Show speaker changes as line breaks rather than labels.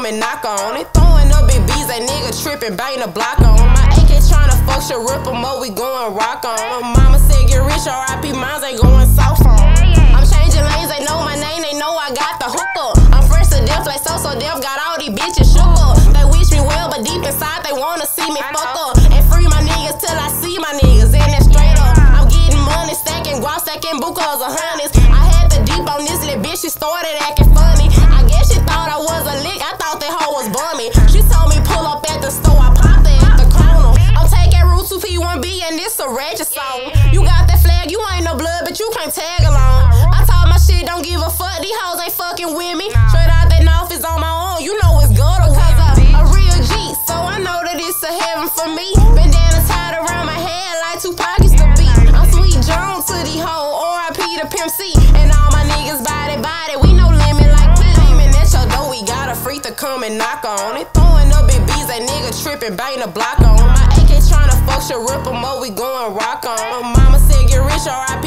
come and knock on it. Throwing up big B's, that nigga tripping, bang the block on My AK tryna fuck shit, rip em up, we going rock on My Mama said get rich, RIP, mines ain't going soft on I'm changing lanes, they know my name, they know I got the hook up. I'm fresh to death, like so so deaf, got all these bitches shook up. They wish me well, but deep inside they wanna see me fuck up. And free my niggas till I see my niggas, and that's straight up. I'm getting money, stacking guap, stacking bucos of honeys. I had the deep on this little bitch, she started acting route 2P1B, and this a ratchet song. You got that flag, you ain't no blood, but you can't tag along. I talk my shit, don't give a fuck, these hoes ain't fucking with me. Straight out that north is on my own, you know it's gutter, cause I'm a real G, so I know that it's a heaven for me. Bandana tied around my head like two pockets to beat. I'm sweet Jones to the hoe, RIP to Pimp C. And all my niggas body, body, we no limit like we Aiming at your door, we got a freak to come and knock on it. Throwing up big B's, that nigga tripping, bang the block on My Tryna rip em up, we going rock on Mama said get rich, RIP,